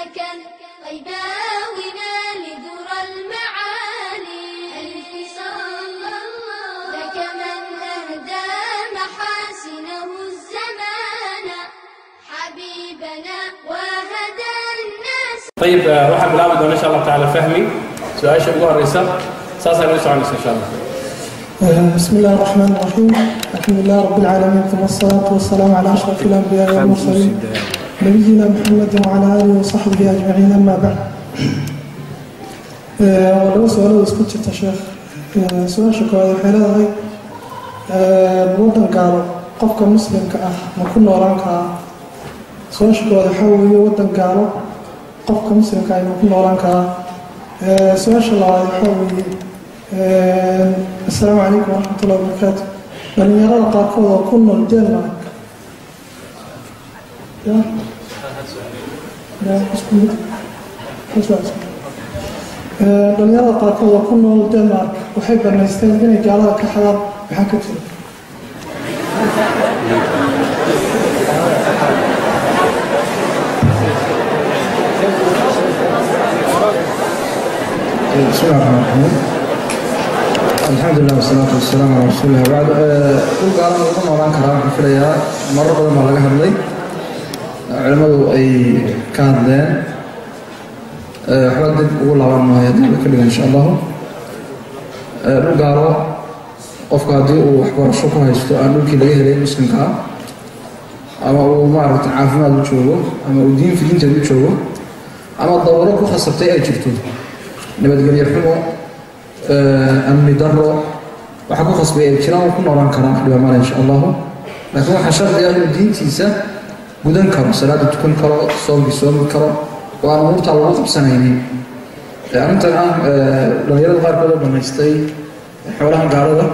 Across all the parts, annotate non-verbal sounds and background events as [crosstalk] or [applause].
سكن طيباونا لذرى المعالي. الله لك من أهدى محاسنه الزمان. حبيبنا وهدى الناس. طيب روح بلاود وإن شاء الله تعالى فهمي. سؤال شبوه الرسالة. سأصل الرسالة إن شاء الله آه، بسم الله الرحمن الرحيم. الحمد لله رب العالمين ثم الصلاة والسلام على أشرف الأنبياء والمرسلين. nabiyina mxamedi wacalaa aalihi wasaxbihi ajmaciin ama bacd waa laba su'aalood isku jirta sheekh su'aasha koowaad waxay leedahay wadankaanu qofka muslimka ah ma ku noolaan karaa su'aasha koowaad waxaa weeye wadankaanu qofka muslimka ah ma ku noolaan karaa su'aasha labaad waxaa weeye asalaamu calaykum waraxmat ullahi barakaatu dhalinyarada qaarkood oo ku nool denmark Ja, ist gut. Das war's. دنيا قاتل وكنا قدام أحب أن يستخدمني جارة كحلا بحكة بسم الله الرحمن الرحيم الحمد لله والصلاة والسلام على رسول الله بعد كل قارن وكل مران كرام حفريا مرة قدم على قهر لي culimmadu ay ka hadleen waxba dib ugu laaban maayo haddii ka dhigan insha allahu. Dhul gaalo qofku haddii uu waxbarasho ku haysto aan dhulkii laga helay muslimka ah ama uu maaragtay caafimaad u joogo ama uu diin fidinteed u joogo ama dawro ku khasabtay ay jirto. Nabadgelyo xumo amni daro waxa ku khasbay ay jiraan ku noolaan karaan dhibamada insha allahu. Laakiin waxaa shardi ah inuu diintiisa gudan karo salaada tukan karo soomkii soomi karo oo aan umuurtaa lagu qabsanaynin arrintan ah dhalinyarada qaarkood oo dhamaystay xoolaha gaalada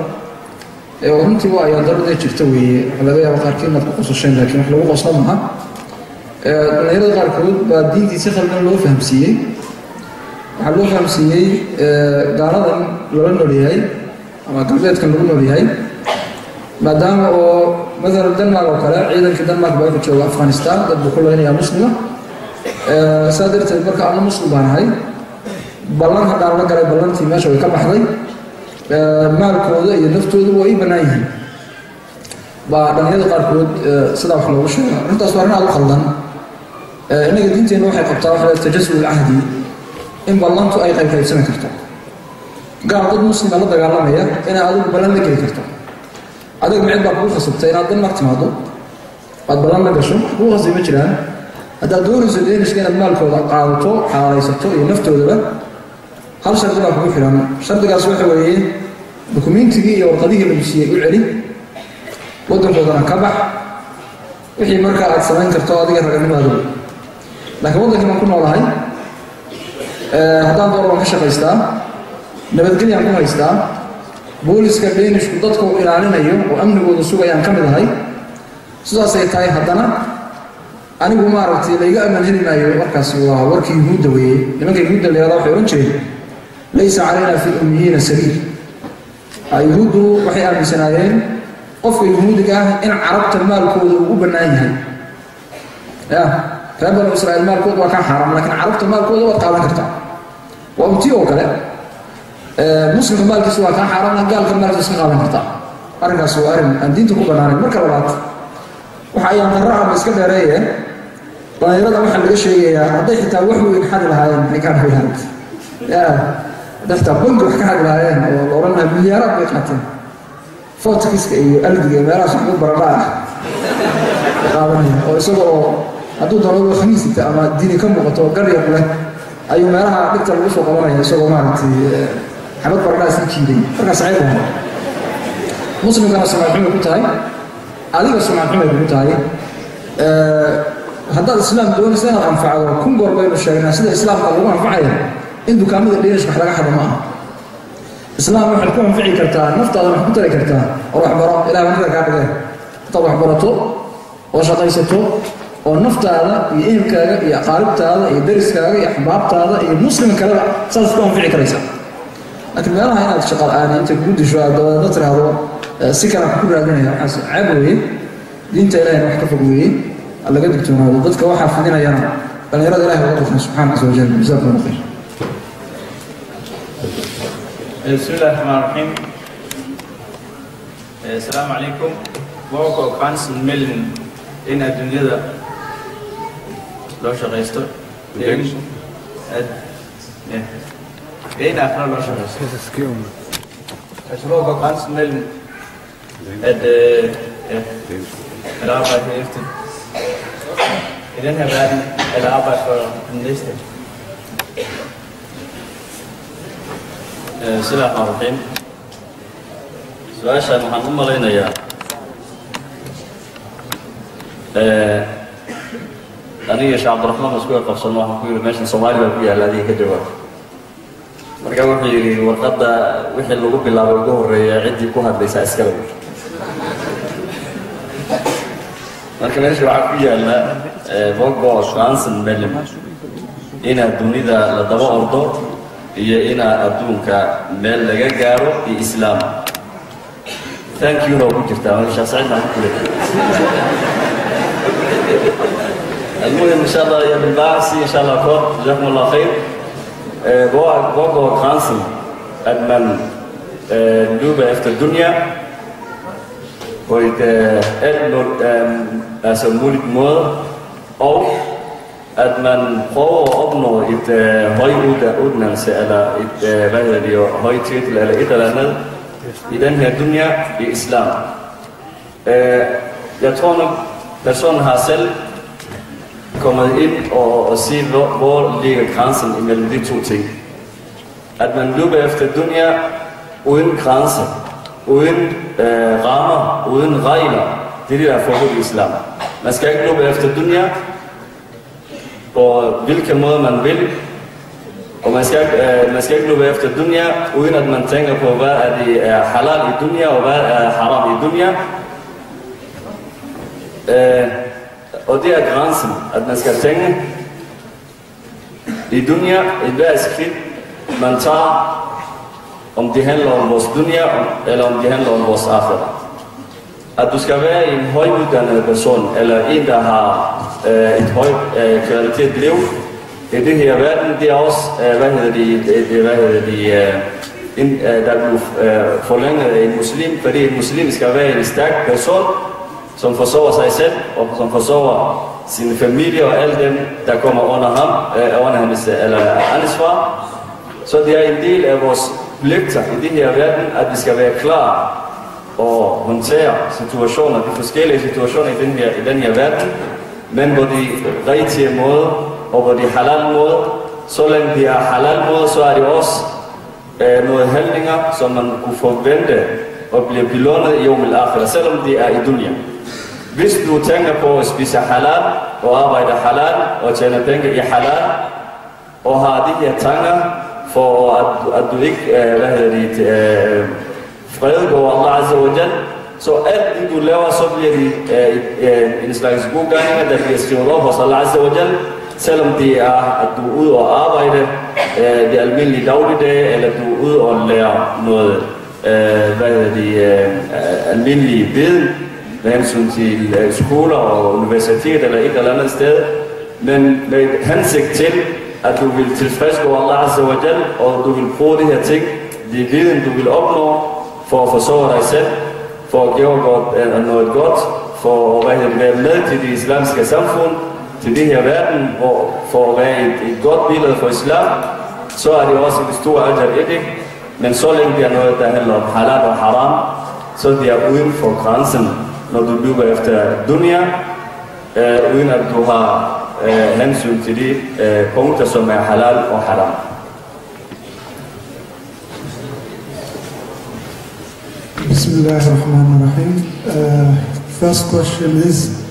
oo runtii waa ayaa darada jirta weeye waxa laga yaaba qaarkii inaad ku qosasheen laakiin wax lagu qoslo maha dhalinyarada qaarkood baa diintii si khaldan loo fahamsiiyey waxaa loo fahamsiiyey gaaladan lala noolyahay ama galbeedkan lagu noolyahay maadaama oo maalan denmark oo kale ciidankii denmark baa wuxuu jooga afghanistan dad buu ku leynayaa muslima saa darteed marka ana muslim baan ahay ballan haddaan la galay ballantii meesha way ka baxday maalkooda iyo naftooda waa ii bannaan yihiin baa dhalinyada qaarkood sidaa wax loogu sheega arrintaas waa arrin aad u khaldan innaga diinteenna waxay qabtaa waxa la tajasul alcahdi in ballantu ay qayb qaybsami karto gaal dad muslima la dagaalamaya inay adigu ballan la geli karto adig micid baa kuu khasabtay inaad denmark timaado aad ballan la gasho kuu khasbi ma jiraan haddaad doonayso deenishka inaad maalkooda qaadato xaaleysato iyo naftoodaba hal shardi baa kugu xiran shardigaas waxa weeye dukumiintigii iyo warqadihii lagu siiyey u celi waddankoodana ka bax wixii marka aad samayn karto adiga raganimaadu laakiin waddankii baan ku noolahay haddaan door waan ka shaqaystaa nabadgelyaan ku haystaa booliska deenishku dadka u ilaalinayo oo amnigooda sugayaan ka mid ahay sidaasay tahay haddana anigu maaragtay layga amaan heli maayo markaas waa warkii yuhuudda weeye. Nimanka yuhuudda la waxay odhan jireen laysa calayna fi lummiyiina sabiil. Yuhuuddu waxay aaminsanaayeen qofka yuhuudiga ah in carabta maalkooda uu u bannaan yahay. Ya reer banu israa'iil maalkooda waa kaa xaaraam laakiin carabta maalkooda waad qaadan kartaa waa unti oo kale muslimka maalkiisa waa kaa xaaraam gaalka maalkiisa ka qaadan kartaa arrinkaas waa arrin aan diinta ku bannaanayn. Marka labaad waxa ayaan darra ama iska dheereeye dhalinyarada waxaa laga sheegayaa hadday xitaa wax weyn xadi lahaayeen maxay kaa dhabayaan ya hadday xitaa bangi wax ka xadi lahaayeen oo la odhan lahaa milyaaraad bay qaateen. Fotokiska iyo algiga meelahaas waxba baradha ah. Qaadanaya oo isaga oo hadduu doono khamiisita ama diini ka muuqato gar yar leh ayuu meelaha dhigta lagu soo qabanaya isagoo maaragtay xabad baradhaa sii jiiday markaa saxiix waa muslimkana sumcad xumay ku tahay. Adiga sumcad xumay kugu tahay. Haddaad islaam doonaysa inaad anfacdo kun goor baynu sheegnaa sida islaamka lagu anfacaya in dukaamada dheenish wax laga xado ma islaam waxaad ku anfici kartaa naftaada wax ku tari kartaa oo waxbaro ilaah wanada kaa dhigay. Intaad waxbarato oo shaqaysato oo naftaada iyo ehelkaaga iyo aqaaribtaada iyo dariskaaga iyo axbaabtaada iyo muslim kaleba saas ku anfici karaysa لكن ما راح ينادش قال أنا أنت جود شو هذا؟ ده ترى هذا. أه، سكر كل رجلنا يا حس عبوي دين تلاه راح كفر بوي الله قد كتبنا هذا. قد كواح فدينا يا رب. بل يرد الله وقت سبحانه وتعالى جل بسم الله الرحمن الرحيم. الحمد لله السلام عليكم. بوكو كانس ملن إن الدنيا لو شغيستو بين اخران رشنس اسكيوم اشرو بقانس مل اد رابع هيفت اذن هبان الابع فر النسل سلا حرحيم سواشا محمد مالينا يا أنا يا شعب الرحمن مسكوت قصر الله كبير ماشي صومالي بيا الذي هجر markaa wuxuu yidhi warqadda wixii lagu bilaabay ugu horreeya ciddii ku hadlaysaa iskala wi marka meesha waxaa ku yaalla eh, boggo shanson bellim inaad dunida la daba ordo iyo inaad adduunka meel laga gaaro iyo islaam. Thank you-na ku jirtaa. Meesha saciid maxaa ku almuhim insha allah iyo bilbaacsi insha allah koor. Jazakum allah khayr. øh, hvor, hvor går grænsen, at man øh, løber efter dunia på et øh, alt øh, altså muligt måde, og at man prøver at opnå et øh, højt uddannelse, eller et, øh, hvad hedder det jo, højt titel, eller et eller andet, i den her dunia i islam. Øh, jeg tror nok, personen har selv kommet ind og, og sige, hvor, hvor ligger grænsen imellem de to ting. At man løber efter dunia uden grænse, uden øh, rammer, uden regler, det er det, der er forbudt i islam. Man skal ikke løbe efter dunia på hvilken måde man vil. Og man skal, øh, man skal ikke løbe efter dunia, uden at man tænker på, hvad er det er halal i dunia, og hvad er haram i dunia. Øh, og det er grænsen, at man skal tænke i dunia, i hver skridt, man tager, om det handler om vores dunia, eller om det handler om vores akhirah. At du skal være en højuddannet person, eller en, der har øh, et højt øh, kvalitet liv i det her verden, det er også, øh, hvad hedder de, det, det hvad hedder de øh, en, øh, der blev øh, forlænget en muslim, fordi en muslim skal være en stærk person, som forsover sig selv, og som forsover sin familie og alle dem, der kommer under ham, øh, under hans eller ansvar. Så det er en del af vores pligter i det her verden, at vi skal være klar og håndtere situationer, de forskellige situationer i den her, i den her verden, men på de rigtige måde, og på de halal måde. Så længe det er halal måde, så er det også øh, noget handlinger, som man kunne forvente og bliver belånet i Yom al selvom det er i dunya. Hvis du tænker på at spise halal, og arbejde halal, og tjene penge i halal, og har de her tanker, for at, at du ikke, øh, hvad hedder det, øh, fred går Allah Azza wa Jal, så alt det du laver, så bliver det øh, øh, en slags god gerninger, der bliver skrevet op hos Allah Azza wa Jal, selvom det er, at du er ude og arbejde øh, det almindelige dagligdag, eller du er ude og lære noget, øh, hvad hedder det, øh, almindelige viden, med hensyn til øh, skoler og universitet eller et eller andet sted, men med hensigt til, at du vil tilfredsgå Allah Azza wa Jal, og du vil bruge de her ting, de viden du vil opnå, for at forsørge dig selv, for at gøre godt, eller noget godt, for at være med til det islamske samfund, til det her verden, hvor, for at være et, et godt billede for islam, så er det også et stort ajar i det. Men så længe det er noget, der handler om halal og haram, så det er uden for grænsen, når du løber efter dunya, uh, uden at du har uh, hensyn til de uh, punkter, som er halal og haram. Bismillah ar-Rahman ar-Rahim. Uh, first question is,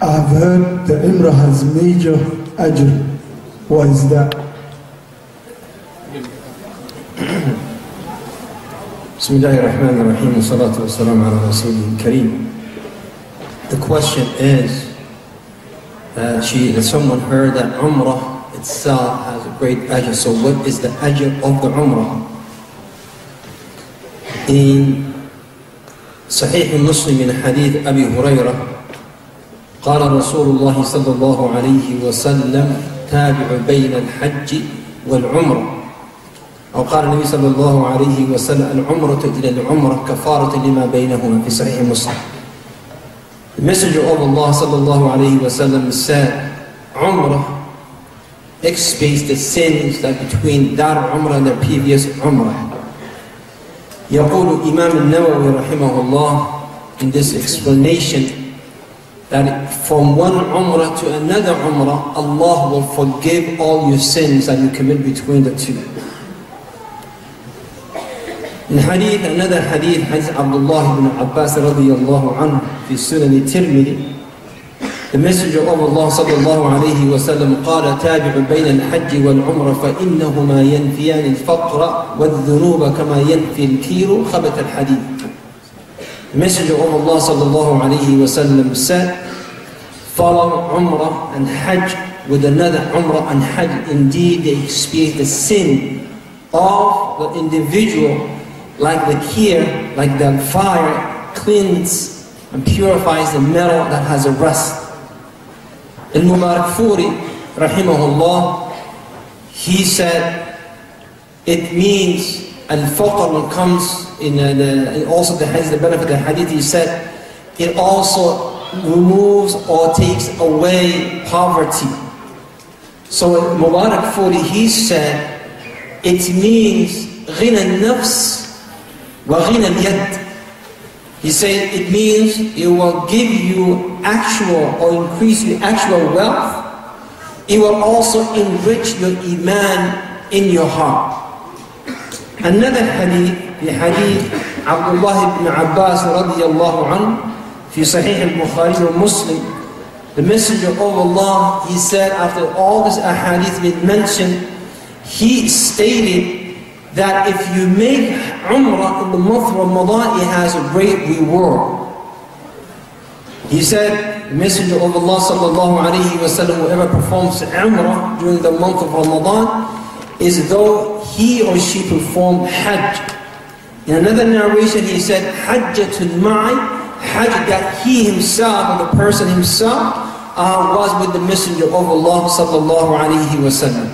I've heard the Imra has major ajr. What is that? [clears throat] بسم الله الرحمن الرحيم والصلاة والسلام على رسوله الكريم. The question is, uh, she, that someone heard that Umrah itself has a great ajr. So what is the ajr of the Umrah? In صحيح مسلم من حديث أبي هريرة قال رسول الله صلى الله عليه وسلم تابع بين الحج والعمرة أو قال النبي صلى الله عليه وسلم العمرة إلى العمرة كفارة لما بينهما في صحيح مسلم The Messenger of Allah صلى الله عليه وسلم said Umrah expiates the sins that between that Umrah and the previous Umrah يقول إمام النووي رحمه الله in this explanation that from one Umrah to another Umrah Allah will forgive all your sins that you commit between the two Hadith, another hadith, hadith Abdullah ibn Abbas radiallahu anhu في سنن الترمذي The Messenger of Allah صلى الله عليه وسلم قال تابع بين الحج والعمرة فإنهما ينفيان الفقر والذنوب كما ينفي الكير خبث الحديد The Messenger of Allah صلى الله عليه وسلم said Follow Umrah and Hajj with another Umrah and Hajj Indeed they expiate the sin of the individual like the kir, like the fire cleans and purifies the metal that has a rust Al-Mubarak Furi, rahimahullah, he said, it means al-faqr when comes in uh, the, also the hadith, the benefit of the hadith, he said, it also removes or takes away poverty. So Mubarak Furi, he said, it means غنى النفس Waghin and yet. He said it means it will give you actual or increase your actual wealth. It will also enrich your iman in your heart. Another hadith, the hadith Abdullah ibn Abbas radiyallahu an, في Sahih al-Bukhari al-Muslim, the Messenger of Allah, he said after all this hadith been mentioned, he stated that if you make Umrah in the month of Ramadan, it has a great reward. He said, the Messenger of Allah sallallahu alayhi wa sallam, whoever performs Umrah during the month of Ramadan, is though he or she performed Hajj. In another narration, he said, Hajjatul Ma'i, Hajj that he himself, or the person himself, uh, was with the Messenger of Allah sallallahu alayhi wa sallam.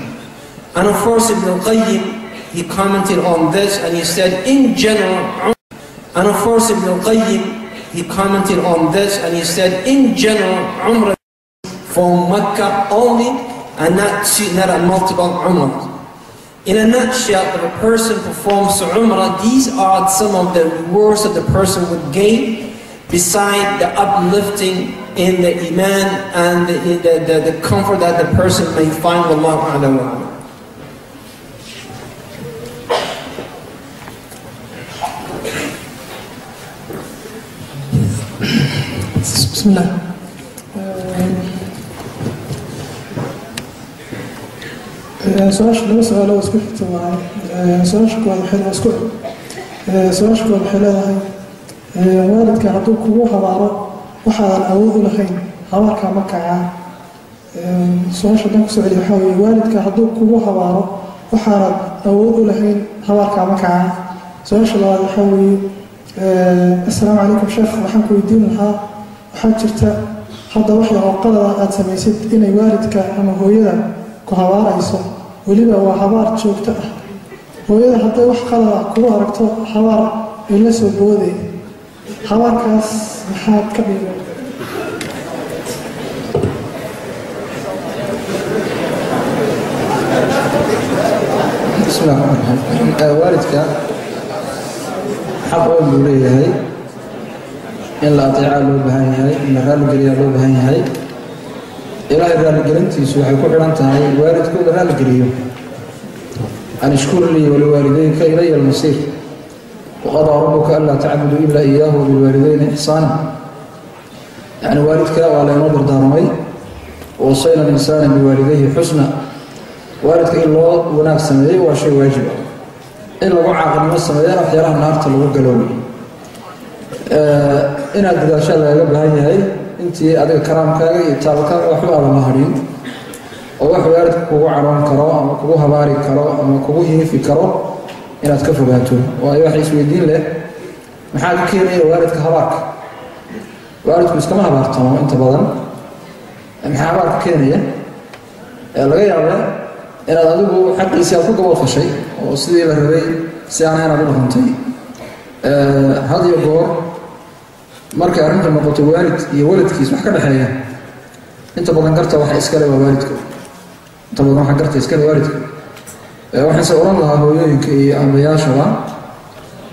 And of course, Ibn al-Qayyim, he commented on this and he said, in general, and of course Ibn al-Qayyim, he commented on this and he said, in general, Umrah from Mecca only and not, not a multiple Umrah. In a nutshell, if a person performs Umrah, these are some of the rewards that the person would gain beside the uplifting in the Iman and the, the, the, the comfort that the person may find with Allah bismillah. Su'aasha laba su'aalo isku xigta waaye ehm, su'aasha kuwaad waxay laba isku xig ehm, su'aasha kuwaad waxay leedahay ehm, waalidka hadduu kugu habaaro waxaadan awood u lahayn habaarkaa ma kacaa su'aasha dan ku soo celiya waxaa weeye waalidka hadduu kugu habaaro waxaanad awood u lahayn habaarkaa ma kacaa su'aasha labaad waxaa weeye assalaamu calaykum sheekh waxaan ku weydiin lahaa waxaa jirta hadda waxay oo qadara ah aada samaysid inay waalidka ama hooyada ku habaarayso. Weliba waa habaar joogto ah. Hooyada hadday wax qadar ah kugu aragto habaar ila soo booday habaarkaas maxaad ka dhiga bismi raxmaan raxiim waalidka xaq weyn buu leeyahay in la ateecaa loo baahan yahay in la raalligeliyaa loo baahan yahay. Ilaahay raalligelintiisu waxay ku xidhan tahay la raalligeliyo an ishkur lii waliwaalidayka ilaya almasiir waqadaa rabuka anlaa tacbuduu ilaa iyaahu wabilwaalidayni ixsaana yacni waalidka waa laynoo dardaarmay. Wasayna linsaana biwaalidayhi xusna. Waalidka in loo wanaag sameeyo waa shay waajib ah. In lagu caaqilnimo sameeyana waxyaalaha naarta lagu galoobay inaad dadaashaa lagaga baahan yahay intii adiga karaamkaaga iyo taabalkaaga waxba aadan la hadhin oo wax waalidka kugu cadhoon karo ama kugu habaari karo ama kugu hiifi karo inaad ka fogaato. Waayo waxa isweydiin leh. Maxaa ka keenaya waalidka habaarka? Waalidku iskama habaartamo inta badan. Maxaa habaarka keenaya? Ee laga yaaba inaad adigu xaqiisii aad ku gabadfashay oo sidii la rabay si aana inaad u dhaqantay had iyo goor markay arrinta noqoto waalid iyo waladkiis wax ka dhexeeya inta badan garta waxa iskale waa waalidka inta badan waxa garta iskale waalidka waxaanse odhan lahaa hooyooyinka iyo aabayaashaba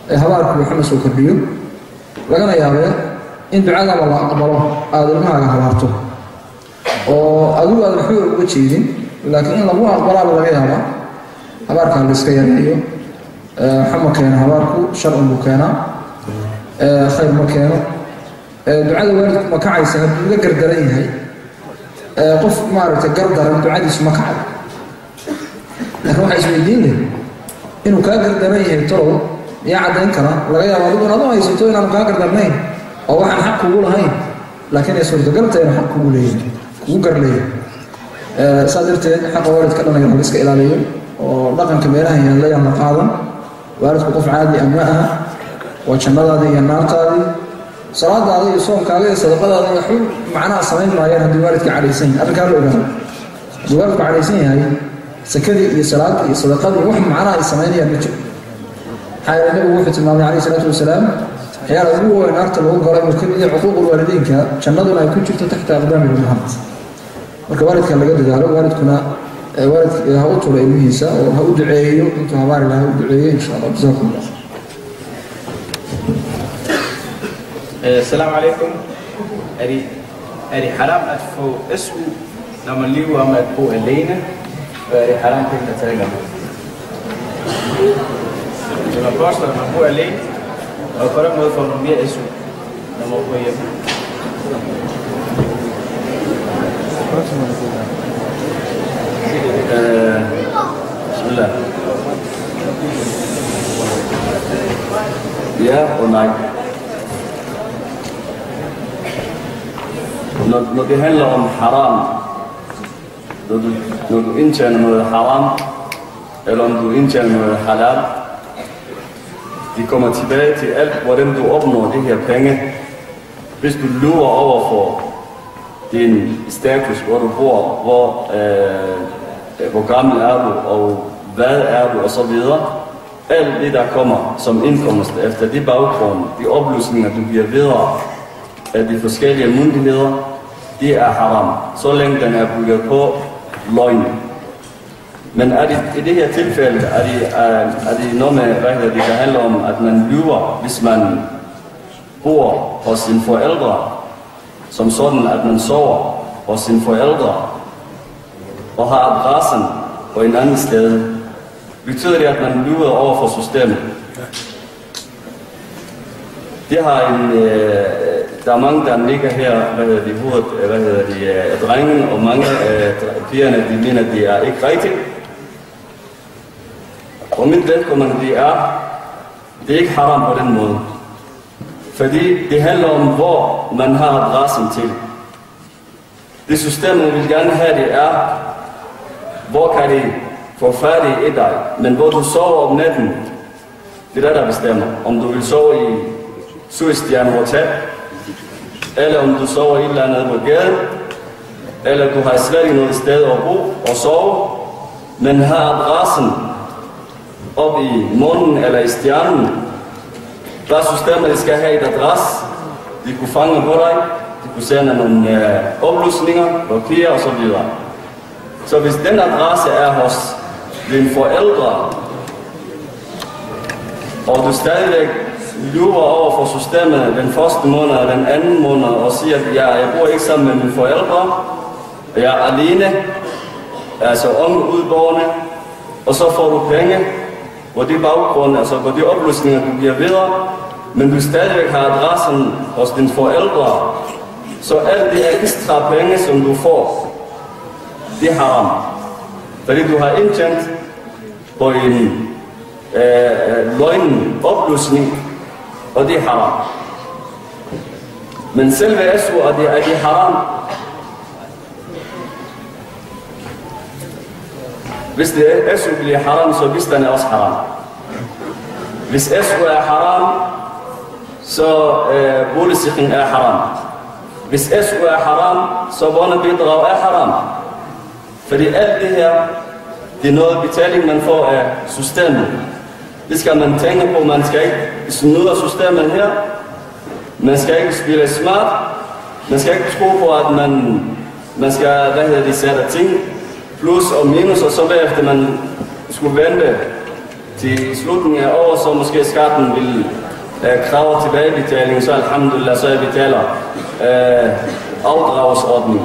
ee habaarku waxama soo kordhiyo. Lagana yaabee in ducadaba la aqbalo aada ilmahaaga habaarto. Oo adigu aad waxba uga jeedin laakiin in lagu aqbalaaba laga yaabaa habaarkaa la iska yareeyo. Xama keena habaarku sharcun buu keenaa. Khayr ma keeno ducada waalidku ma kacaysa hadduu iga gardaran yahay qof maaragtay gardaran ducadiisu ma kacay laakiin waxaa isweydiin leh inuu kaa gardaran yahay tolow yaa caddayn kara laga yaabo adigu inaad u haysato inaanu kaa gardarnayn oo waxaan xaq kugu lahayn laakiin ay suurtagalta inuu xaq kugu leeyahay kugu gar leeyahay saa darteed xaqa waalidka dhanaya la iska ilaaliyo oo dhaqanka meelahan yaan la qaadan waalidku qof caadi ah ma aha waa jannadaadii iyo naartaadii صلاة عليه صوم كاريه صدقة عليه الحين معناها صلاه ما يرد الوالد هذا ارجع له الوالد الوالد كعريسين هاي. سكري في صلاة يا صدقة. روح معناها صلاه يا بنت. هاي اللي هو في النبي عليه الصلاة والسلام. هي هو ان ارت لو قرا ممكن دي حقوق الوالدين كا. جنده لا يكون جبت تحت أقدام الوالد الوالد كان لقد قال الوالد كنا الوالد هو طول ايمهيسا أو هو دعيه انت ما بعرف لا هو دعيه إن شاء الله. جزاكم الله. خير السلام عليكم. أري أري حرام أتفو اسمه لما ليو هم أتفو إلينا. فأري حرام كنا ترجع لما باش لما أتفو إلينا. أكرم هو فنومي اسمه نعم، لما أتفو إلينا بسم الله. يا أونايك Når, når det handler om haram, når du, når du indtjener noget haram, eller om du indtjener noget halal, de kommer tilbage til alt, hvordan du opnår de her penge. Hvis du lurer over for din status, hvor du bor, hvor, øh, øh, hvor gammel er du, og hvad er du, og så videre. Alt det, der kommer som indkomst efter de baggrunde, de oplysninger, du giver videre af de forskellige myndigheder, det er haram, så længe den er bygget på løgn. Men er det, i det her tilfælde, er det, er, er det noget med, hvad hedder det, kan handle om, at man lyver, hvis man bor hos sine forældre, som sådan, at man sover hos sine forældre, og har adressen på en anden sted, betyder det, at man lyver over for systemet. Det har en, øh, der er mange, der ligger her, hvad hedder de, hovedet, øh, hvad hedder de, øh, drengen, og mange øh, af pigerne, de mener, de er ikke rigtige. Og mit vedkommende, det er, det er ikke haram på den måde. Fordi det handler om, hvor man har adressen til. Det systemet vil gerne have, det er, hvor kan de få fat i dig, men hvor du sover om natten, det er der, der bestemmer. Om du vil sove i Suistjern Hotel, eller om du sover et eller andet på gaden, eller du har svært i noget sted at bo og sove, men har adressen op i månen eller i stjernen, der systemet skal have et adresse, de kunne fange på dig, de kunne sende nogle øh, oplysninger, papirer og så videre. Så hvis den adresse er hos dine forældre, og du stadigvæk lurer over for systemet den første måned og den anden måned og siger, at jeg, jeg bor ikke sammen med mine forældre, jeg er alene, altså unge udborgerne, og så får du penge på det baggrund, altså på de oplysninger, du giver videre, men du stadigvæk har adressen hos dine forældre, så alt det ekstra penge, som du får, det er haram. Fordi du har indtjent på en øh, øh løgn oplysning, og det er haram. Men selve SU er det, er det haram. Hvis det er SU bliver haram, så hvis den er også haram. Hvis SU er haram, så øh, boligsikring er haram. Hvis SU er haram, så børnebidrag er haram. Fordi alt det her, det er noget betaling, man får af systemet. Det skal man tænke på. Man skal ikke snyde systemet her. Man skal ikke spille smart. Man skal ikke tro på, at man, man skal, hvad hedder de, sætte ting, plus og minus, og så bagefter man skulle vente til slutningen af året, så måske skatten vil øh, kræve tilbagebetaling, så alhamdulillah, så jeg betaler øh, afdragsordning.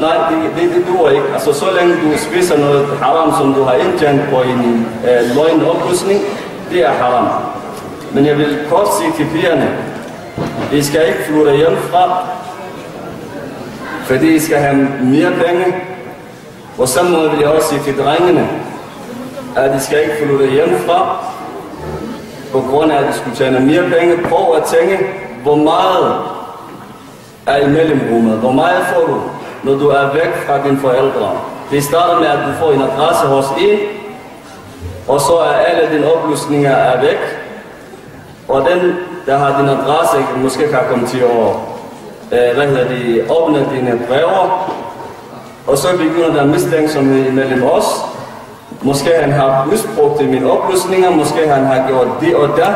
Nej, det, det, det duer ikke. Altså, så længe du spiser noget haram, som du har indtjent på en øh, løgn oplysning, det er haram. Men jeg vil kort sige til pigerne, I skal ikke flytte hjemmefra, fordi I skal have mere penge. På samme måde vil jeg også sige til drengene, at de skal ikke flytte hjemmefra, på grund af, at de skulle tjene mere penge. Prøv at tænke, hvor meget er i mellemrummet. Hvor meget får du, når du er væk fra dine forældre? Det starter med, at du får en adresse hos en, og så er alle dine oplysninger er væk. Og den, der har din adresse, måske kan komme til at øh, hvad hedder de, åbne dine brever, og så begynder der mistænksomhed mellem os. Måske han har misbrugt mine oplysninger, måske han har gjort det og det.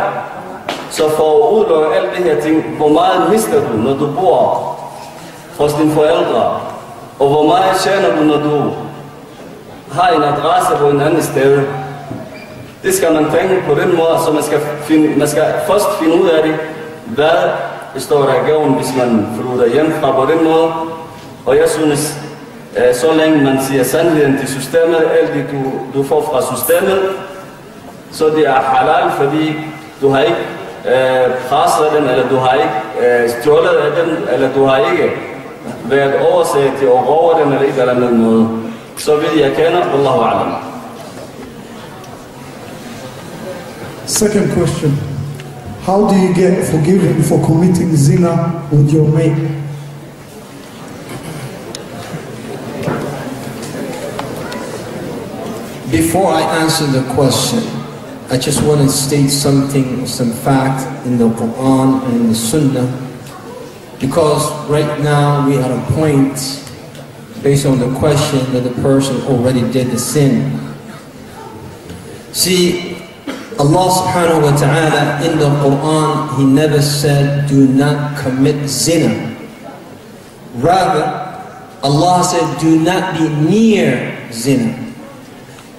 Så for at udløse alle de her ting, hvor meget mister du, når du bor hos dine forældre? Og hvor meget tjener du, når du har en adresse på en anden sted? Det skal man tænke på den måde, så man skal, finde, man skal først finde ud af det, hvad står der i gaven, hvis man flytter hjemmefra på den måde. Og jeg synes, så længe man siger sandheden til systemet, alt det du, du får fra systemet, så det er halal, fordi du har ikke øh, presset den, eller du har ikke øh, stjålet af den, eller du har ikke været oversat til at råbe den, eller et eller andet måde. Så vil jeg kende, Allahu Alam. Second question. How do you get forgiven for committing zina with your mate? Before I answer the question, I just want to state something, some fact in the Quran and in the Sunnah, because right now we are at a point, based on the question, that the person already did the sin. See, Allah subhanahu wa ta'ala in the Quran, He never said, do not commit zina. Rather, Allah said, do not be near zina.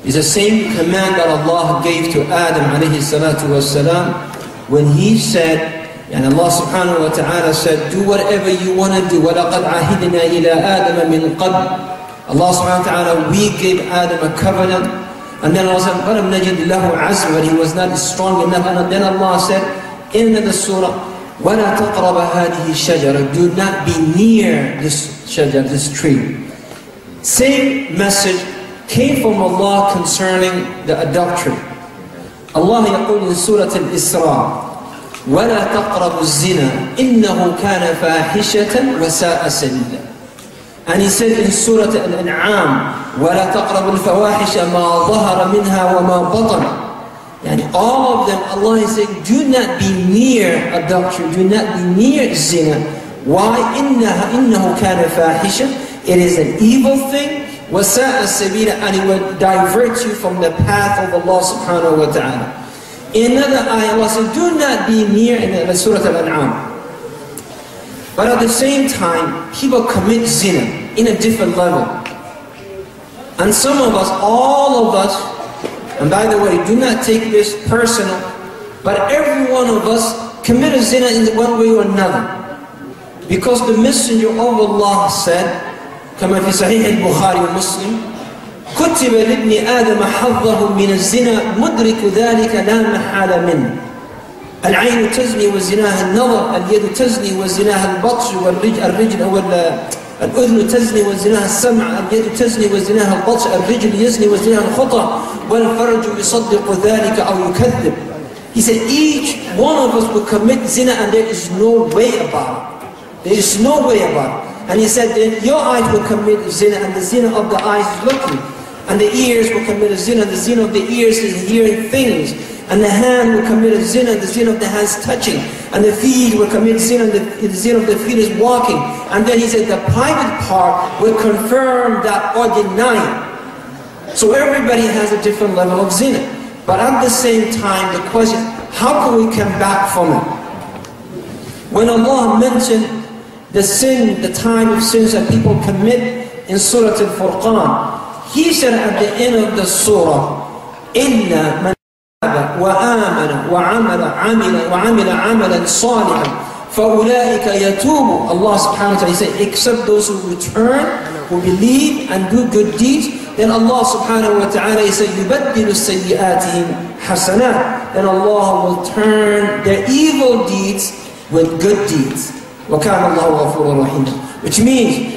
It's the same command that Allah gave to Adam alayhi salatu wasalam when he said, and Allah subhanahu wa ta'ala said, do whatever you want to do. وَلَقَدْ عَهِدْنَا إِلَىٰ آدَمَ مِنْ قَبْلِ Allah subhanahu wa ta'ala, we gave Adam a covenant. And then Allah said, وَلَمْ نَجِدْ لَهُ عَزْمًا He was not strong enough. And then Allah said, in the surah, وَلَا تَقْرَبَ هَذِهِ الشَّجَرَةِ Do not be near this shajar, this tree. Same message came from Allah concerning the adultery. Allah يقول in Surah Al-Isra ولا تقربوا الزنا إنه كان فاحشة وساء سبيلا In Surah Al-An'am ولا تقربوا الفواحش ما ظهر منها وما بطن يعني all of them Allah is saying do not be near adultery do not be near zina why إنها إنه كان فاحشة it is an evil thing وَسَاءَ السَّبِيلَ and it will divert you from the path of Allah subhanahu wa ta'ala. In another ayah, Allah says, do not be near in Surah Al-An'am. But at the same time, people commit zina in a different level. And some of us, all of us, and by the way, do not take this personal, but every one of us commit a zina in one way or another. Because the Messenger of Allah said, كما في صحيح البخاري ومسلم كتب لابن آدم حظه من الزنا مدرك ذلك لا محال منه العين تزني وزناها النظر اليد تزني وزناها البطش والرجل الرجل أو الأذن تزني وزناها السمع اليد تزني وزناها البطش الرجل يزني وزناها الخطى والفرج يصدق ذلك أو يكذب He said each one of us will commit zina and there is no way about it. There is no way about it. And he said, then your eyes will commit zina, and the zina of the eyes is looking. And the ears will commit a zina. The zina of the ears is hearing things. And the hand will commit a zina. The zina of the hand is touching. And the feet will commit zina. And the, the zina of the feet is walking. And then he said the private part will confirm that or deny it. So everybody has a different level of zina. But at the same time, the question, how can we come back from it? When Allah mentioned the sin, the time of sins that people commit in Surah Al-Furqan, End of the surah, إِلَّا مَنْ تاب وآمن وعمل عمل وعمل عملا صالحا فأولئك يتوب subhanahu wa ta'ala said except those who return who believe and do good deeds then Allah ta'ala he said يبدل سيئاتهم حسنات then Allah will turn their evil deeds with good deeds وكان الله غفورا رحيما which means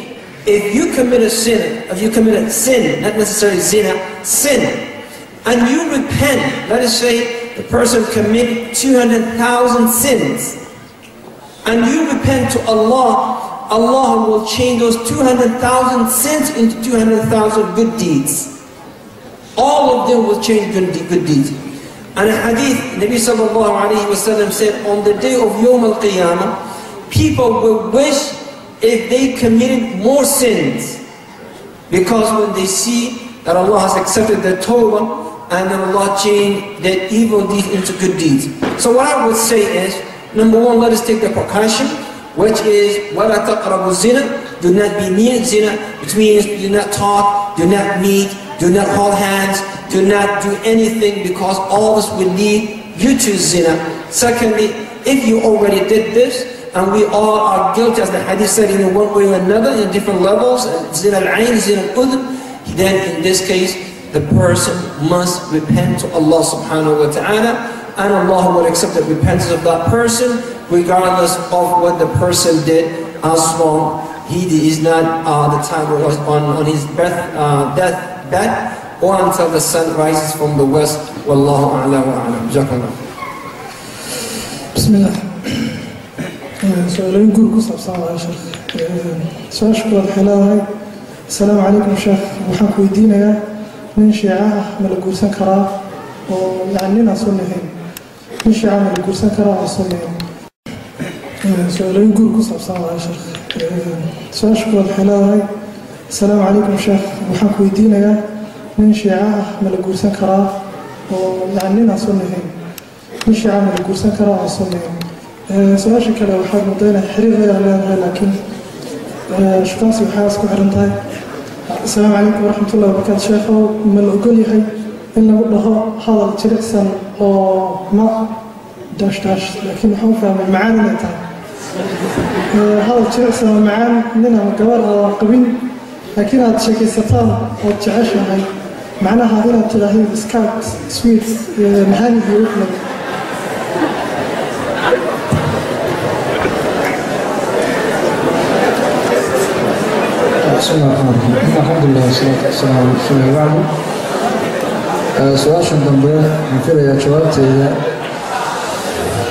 if you commit a sin if you commit a sin not necessarily zina sin and you repent, let us say the person committed 200,000 sins, and you repent to Allah, Allah will change those 200,000 sins into 200,000 good deeds. All of them will change good, good deeds. And a hadith, Nabi sallallahu alayhi wa sallam said, on the day of Yawm al-Qiyamah, people will wish if they committed more sins. Because when they see that Allah has accepted their tawbah, and then Allah changed their evil deeds into good deeds. So what I would say is, number one, let us take the precaution, which is وَلَا تَقْرَبُوا الزِّنَا Do not be near zina, which means do not talk, do not meet, do not hold hands, do not do anything because all this will lead you to zina. Secondly, if you already did this, and we all are guilty, as the hadith said, in one way or another, in different levels, zin al-ayn, zin al-udn, then in this case, the person must repent to Allah subhanahu wa ta'ala, and Allah will accept the repentance of that person, regardless of what the person did, as long he is not uh, the time was on, on his breath, uh, death bed, or until the sun rises from the west. Wallahu a'la wa a'lam. Jazakallah. Bismillah. su'aalooyin guur ku saabsan lahaa sheekh su'aasha kulaad waxay leedahay. Assalaamu calaykum sheekh waxaan ku weydiinayaa nin shiica ah ma la guursan karaa oo yani nin aan sunnahayn nin shiica ma la guursan karaa oo sunnahayn su'aalooyin guur ku saabsan lahaa sheekh su'aasha kulaad waxay leedahay. Assalaamu calaykum sheekh waxaan ku weydiinayaa nin shiica ah ma la guursan karaa oo yani nin aan sunnahayn nin shiica ma la guursan karaa oo sunnahayn آه، سؤالك على واحد مدينة حريفة يعلمها لكن آه، شكرا سبحانه سكو حرنتاي السلام عليكم ورحمة الله وبركاته شيخ من الأقول هي إن الله هذا الترقسا أو ما داش داش لكن حوفا من معانا نعتاد هذا الترقسا آه، معانا لنا مقابر قبين لكن هذا الشيكي ستان أو تعاشا هاي. معناها هنا تلاهي بسكاب سويت مهاني في روح bilahi samiic bacdu su'aashan dambe waxaan filayaa jawaabteeda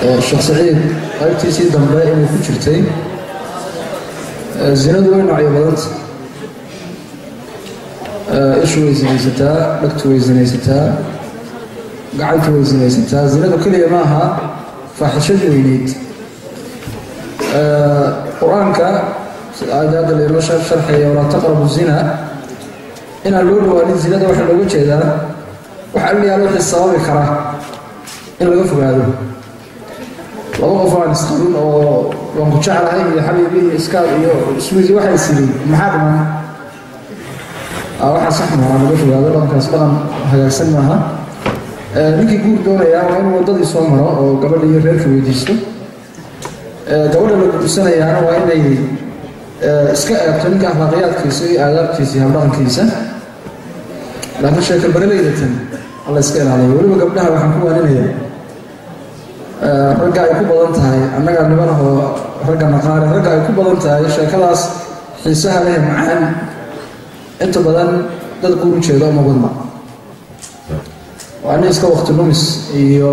eh, sheekh qaybtiisii dambe inay ku jirtay eh, zinadu way nacyo badanta eh, ishu way sinaysataa dhagtu way sinaysataa gacantu way sinaysataa zinadu keliya maaha faaxishad weyneyd qur'aanka aada hadda laynoo sharxaya walaa taqrabu zina inaan loo dhawaanin zinada waxaa looga jeedaa waxa alliyaal wixii sababi kara in laga fogaado. Laba qof aan isqabin oo waan ku jeclahay iyo xabiibi iyo iskaal iyo iswiidi waxay sirin maxaa dhiman? Waxaa sax maaha laga fogaado dhaqankaas dhaqan hagaagsan maaha. Ninkii guur doonayaa waa inuu waddadii soo maro oo gabadha iyo reerka weydiisto. Gabadha la guursanayaana waa inay iska eegto ninka akhlaaqiyaadkiisa iyo aadaabtiisa iyo habdhaqankiisa laakiin sheeka baraleydatan alla iska ilaaliyo. Weliba gabdhaha waxaan ku waaninayaa ragga ay ku badan tahay annaga nimanahoo ragga naqaare ragga ay ku badan tahay sheekadaas xiisaha leh macaan. Inta badan dad guur ujeeda uma badna waa nin iska wakti lumis iyo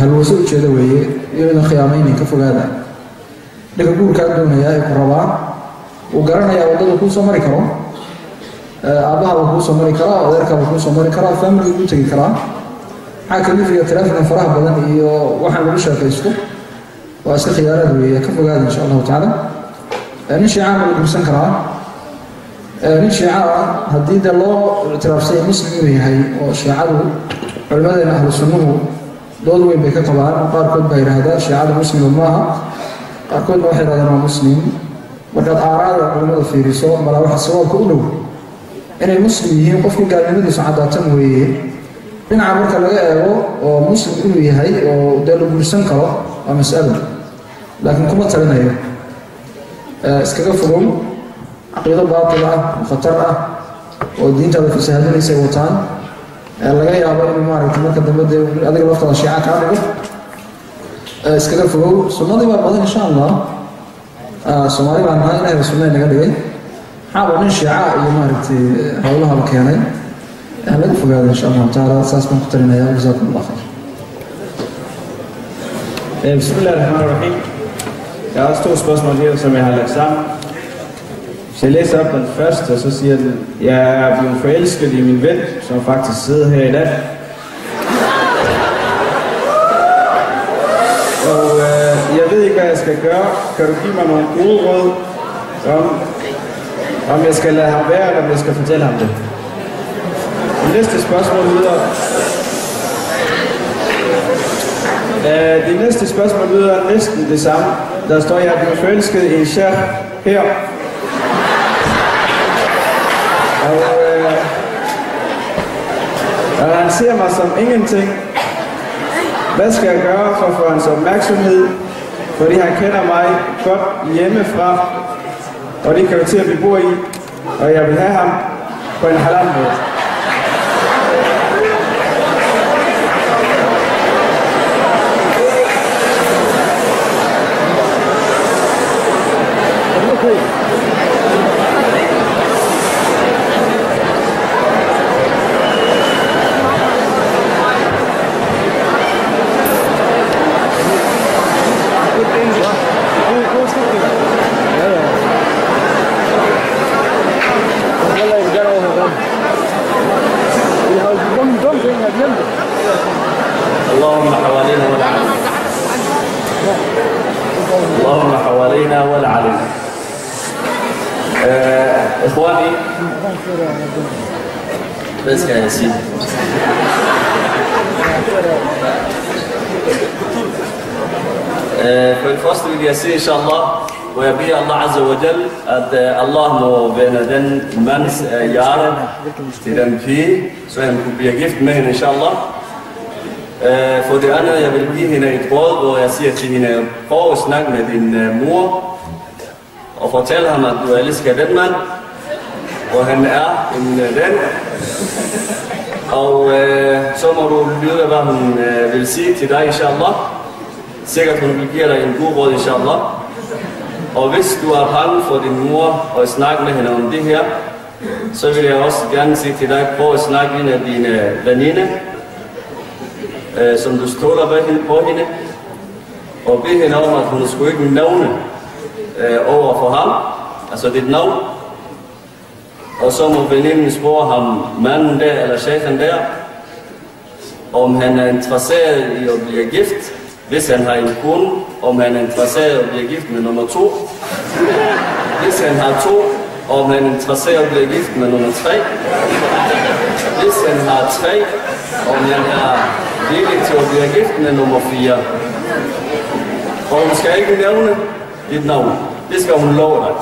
halwaso ujeeda weeye iyo idan khiyaamaynin ka fogaada. Ninka guurkaa doonayaa ee ku rabaa wuu garanayaa waddada kuu soo mari karo. Aabbaha buu kuu soo mari karaa adeerkaa buu kuu soo mari karaa buu tegi karaa. Maxaa kalifiga taleefonka faraha badan iyo waxaan lagu sheekaysto. Waa iska khiyaaraad weeye ka fogaada insha allahu tacaala. Nin shiicaa ma la guursan karaa nin shiica ah haddii dee loo ictiraafsanya muslim inuu yahay oo shiicadu culimmadeena ahlu sunnuhu dood weyn bay ka qabaan. Qaarkood baa yidhaahdaa shiicada muslima maaha qaarkoodna waxay yidhahdaan waa muslim markaad aaraada culimmada fiiriso malaa waxa sawaabka u dhow? Inay muslim yihiin qofkii gaalnimadiisu caddaatan weeye. Dhinaca marka laga eego oo muslim inuu yahay oo dee la guursan karo waa mas'alo. Laakiin kuma talinayo. Iskaga fogow caqiido baatil ah oo khatar ah oo diintaada fasaahadinaysa ay wataan. Laga yaabo inuu maaragtay marka dambe dee adiga laftaada shiica kaa dhigo. Iskaga fogow sunnadii baa badan insha allah Ah, soomaali baan nahay ilahay baa naga dhigay maxaaba nin shiica iyo maaragtay eh, howlaha la keenay eh, laga fogaado insha allahu tacaala saas baan ku talinaya jasaakum allah khayr eh, Bismillahirrahmanirrahim. Jeg har også to spørgsmål her, som jeg har lagt sammen. Hvis jeg læser op den første, så siger den, jeg er blevet forelsket i min ven, som faktisk sidder her i dag. Og øh, jeg ved ikke, hvad jeg skal gøre. Kan du give mig nogle gode råd om, om jeg skal lade ham være, eller om jeg skal fortælle ham det? Det næste spørgsmål lyder, Øh, det næste spørgsmål lyder næsten det samme. Der står, jeg bliver forelsket i en chef her. Og, øh, og han ser mig som ingenting. Hvad skal jeg gøre for at få hans opmærksomhed? Fordi han kender mig godt hjemmefra, og det kvarter, vi bor i. Og jeg vil have ham på en halal måde. det skal jeg sige. Øh, for det første vil jeg sige, inshallah, hvor jeg beder Allah Azza wa Jal, at øh, Allah må vende den mands øh, hjerte til den pige, så han kunne blive gift med hende, inshallah. For det andet, jeg vil give hende et råd, hvor jeg siger til hende, prøv at snakke med din mor, og fortæl ham, at du elsker den mand, hvor han er en øh, ven. Og øh, så må du lytte, hvad hun øh, vil sige til dig, inshallah. Sikkert hun vil give dig en god råd, inshallah. Og hvis du er bange for din mor og snakke med hende om det her, så vil jeg også gerne sige til dig, prøv at snakke med en af dine veninder, øh, som du stoler på hende, på hende, og bed hende om, at hun skulle ikke nævne øh, over for ham, altså dit navn. Og så må veninden spørge ham, manden der, eller chefen der, om han er interesseret i at blive gift, hvis han har en kone, om han er interesseret i at blive gift med nummer to. Hvis han har to, om han er interesseret i at blive gift med nummer tre. Hvis han har tre, om han er villig til at blive gift med nummer fire. Og hun skal ikke nævne dit navn. Det skal hun love dig.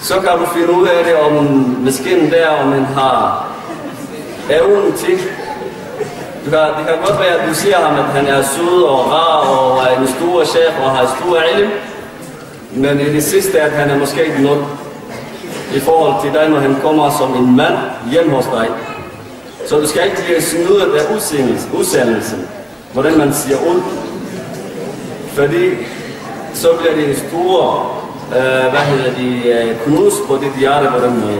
Så kan du finde ud af det, om maskinen der, om man har evnen til du kan, det kan godt være, at du siger ham, at han er sød og rar og er en stor chef og har stor ilm. Men i det sidste, at han er måske ikke nok i forhold til dig, når han kommer som en mand hjem hos dig. Så du skal ikke blive snydet af udsendelsen, hvordan man siger ud. Fordi så bliver det en stor, كنوس ديار برمي.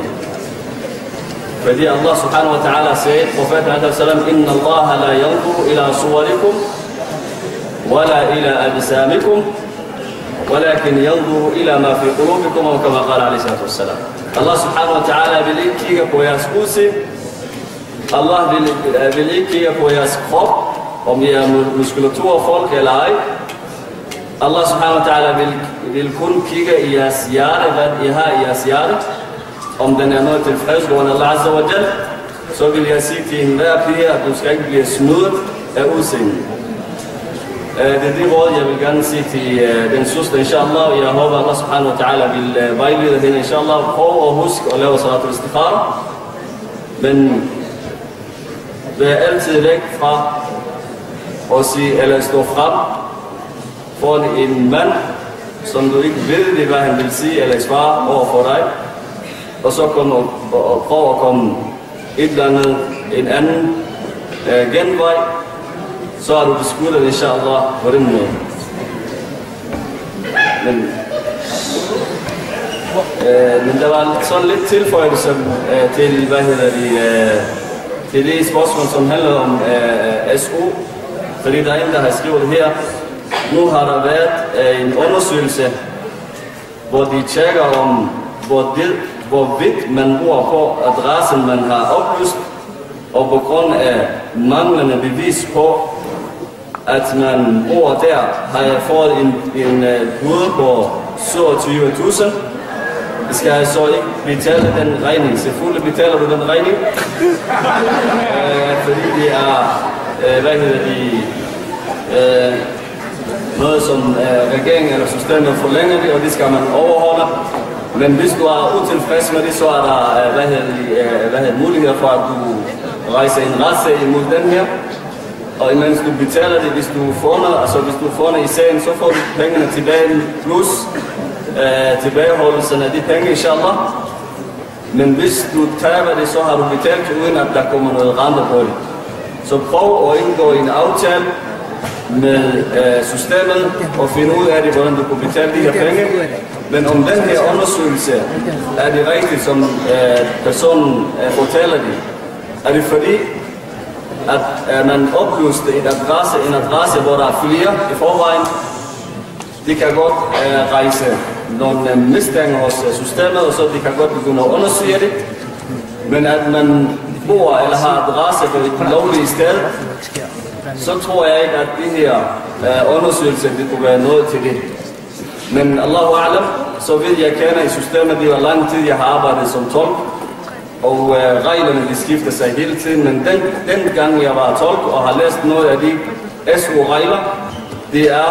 فدي الله سبحانه وتعالى سيد وفات هذا السلام إن الله لا ينظر إلى صوركم ولا إلى أجسامكم ولكن ينظر إلى ما في قلوبكم أو كما قال عليه الصلاة والسلام. الله سبحانه وتعالى بليكي ويسكوسي الله بليكي ويسكوب ومي مشكلته وفولك العائل Allah subhanahu wa ta'ala vil, vil kun kigge i jeres hjerte, hvad I har i jeres hjerte. Om den er noget tilfredsgående Allah azza wa jal, så vil jeg sige til enhver pige, at du skal ikke blive snydt af udseende. Øh, det er det råd, jeg vil gerne sige til øh, den søster, inshallah. og Jeg håber, Allah subhanahu wa ta'ala vil øh, vejlede hende, inshallah. Prøv at huske at lave salat al-istikhara. Men vær altid væk fra at sige, eller stå frem foran en mand, som du ikke ved, hvad han vil sige eller svare over for dig. Og så kommer og, og, og at komme et eller andet, en anden øh, genvej, så er du beskyttet, inshallah, på den måde. Men, øh, men der var sådan lidt tilføjelse øh, til, hvad hedder det, øh, til det spørgsmål, som handler om øh, SO, Fordi der er en, der har skrevet her. Nu har der været øh, en undersøgelse, hvor de tjekker om, hvor, det, man bruger på adressen, man har oplyst, og på grund af manglende bevis på, at man bor der, har jeg fået en, en uh, bud på 27.000. Skal jeg så ikke betale den regning? Selvfølgelig betaler du den regning. uh, [laughs] fordi det er, uh, hvad hedder det, uh, noget som øh, regeringen eller systemet forlænger det, og det skal man overholde. Men hvis du er utilfreds med det, så er der øh, hvad hedder øh, hvad hedder muligheder for, at du rejser en retssag imod den her. Og imens du betaler det, hvis du får altså hvis du får i sagen, så får du pengene tilbage, plus øh, tilbageholdelsen af de penge, inshallah. Men hvis du taber det, så har du betalt uden at der kommer noget rente på det. Så prøv at indgå en aftale med øh, systemet og finde ud af det, hvordan du kunne betale de her penge. Men om den her undersøgelse er det rigtigt, som øh, personen øh, fortæller det, er det fordi, at uh, man oplyste en adresse, en adresse, hvor der er flere i forvejen. De kan godt uh, rejse nogle uh, mistanker hos uh, systemet, og så de kan godt begynde at undersøge det. Men at man bor eller har adresse på et lovligt sted, så tror jeg ikke, at det her øh, uh, undersøgelse det kunne være noget til det. Men Allahu Alam, så ved jeg kender i systemet, det var lang tid, jeg har arbejdet som tolk, og øh, reglerne de skifter sig hele tiden, men den, den gang jeg var tolk og har læst noget af de SU-regler, det er,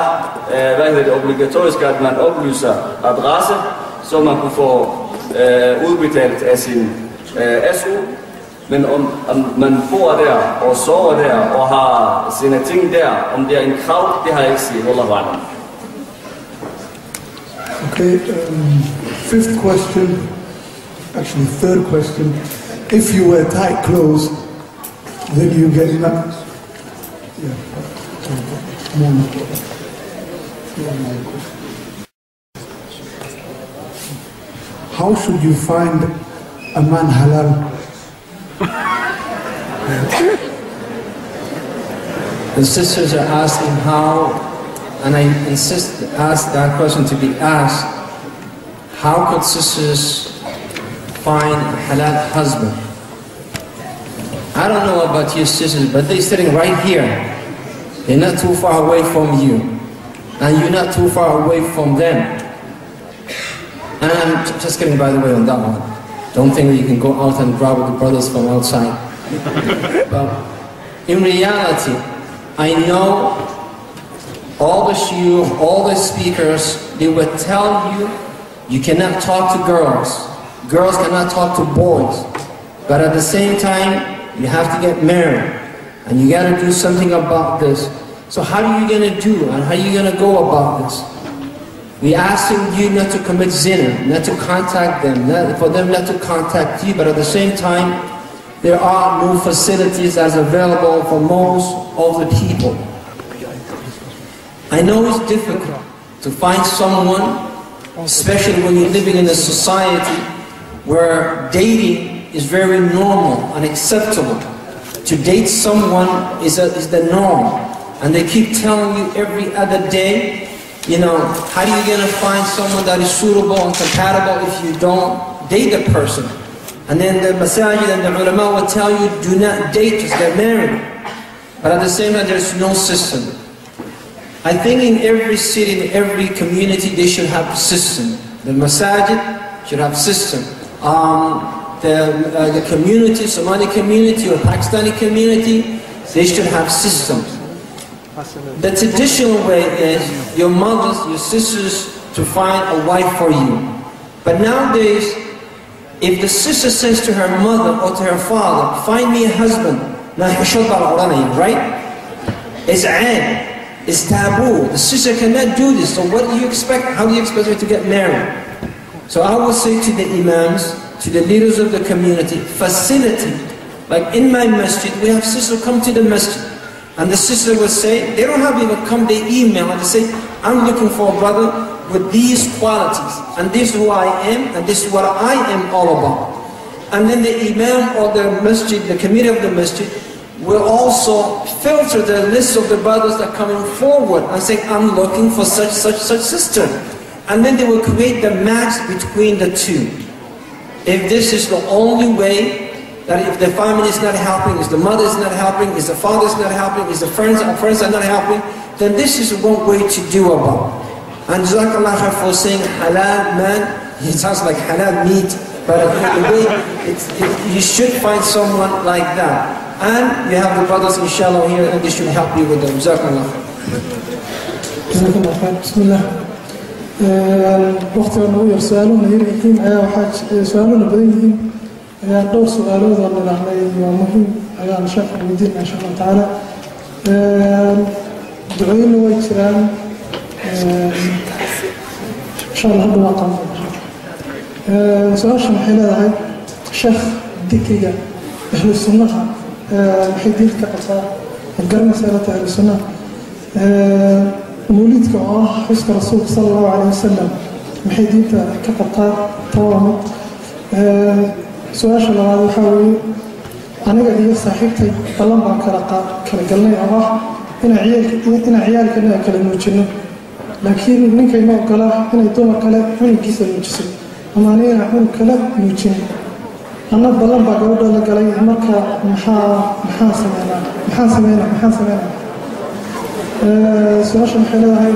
øh, hvad hedder det, obligatorisk, at man oplyser adresse, så man kunne få øh, udbetalt af sin øh, SU. Men om, om man bor der og sover der og har sine ting der, om det er en krav, det har jeg ikke set. Okay, um, fifth question, actually third question. If you wear tight clothes, then you get enough. How should you find a man halal? The sisters are asking how, and I insist ask that question to be asked. How could sisters find a halal husband? I don't know about your sisters, but they're sitting right here. They're not too far away from you, and you're not too far away from them. And I'm just kidding, by the way, on that one. Don't think that you can go out and grab the brothers from outside. [laughs] but in reality, I know all the shiur, all the speakers, they will tell you you cannot talk to girls. Girls cannot talk to boys. But at the same time, you have to get married. And you gotta do something about this. So how are you gonna do and how are you gonna go about this? We asking you not to commit zina, not to contact them, not, for them not to contact you, but at the same time, there are no facilities as available for most of the people. I know it's difficult to find someone, especially when you're living in a society where dating is very normal and acceptable. To date someone is, a, is the norm. And they keep telling you every other day You know, how are you going to find someone that is suitable and compatible if you don't date the person? And then the masajid and the ulama will tell you, do not date, just get married. But at the same time, there's no system. I think in every city, in every community, they should have a system. The masajid should have a system. Um, the, uh, the community, Somali community or Pakistani community, they should have systems. The traditional way is your mothers, your sisters to find a wife for you. But nowadays, if the sister says to her mother or to her father, find me a husband, right? It's ad, it's taboo. The sister cannot do this. So what do you expect? How do you expect her to get married? So I will say to the imams, to the leaders of the community, facilitate. Like in my masjid, we have sisters come to the masjid. And the sister will say, they don't have even come, they email and they say, I'm looking for a brother with these qualities. And this is who I am, and this is what I am all about. And then the imam or the masjid, the committee of the masjid, will also filter the list of the brothers that are coming forward and say, I'm looking for such, such, such sister. And then they will create the match between the two. If this is the only way, that if the family is not helping, if the mother is not helping, if the father is not helping, if the friends our friends are not helping, then this is one way to do about. And Jazakallah for saying halal man, it sounds like halal meat, but it, you should find someone like that. And you have the brothers inshallah here and they should help you with them. Jazakallah. Jazakallah. Ayaa dhowr su'aalood oo nidhahnay waa muhiim. Ayaan sheekha weydiina insha allah tacaala. Ducooyinna way jiraan. Insha allah hadda waa qaban su'aashan waxay leedahay? Sheekh dikriga ahlu maxay diinta qabtaa ad garanaysa ilata ahlu sunnaha. Oo ah xuska rasuulka sala allahu calayh wasalam maxay diinta ka qabtaa? Taa mid su'aasha labaad waxaa weeye aniga iyo saaxiibtay ballan baan kala kala galnay oo ah inaan ciyaalka inaan ciyaalkana kala nuujino laakiin ninkayma ogola inay dumar kale cunugiisa nuujiso ama anigana cunug kale nuujin. Anna ballan baa gabadha la galay marka maxaa maxaa sameynaa maxaan sameynaa maxaan sameynaa? Su'aasha maxay leedahay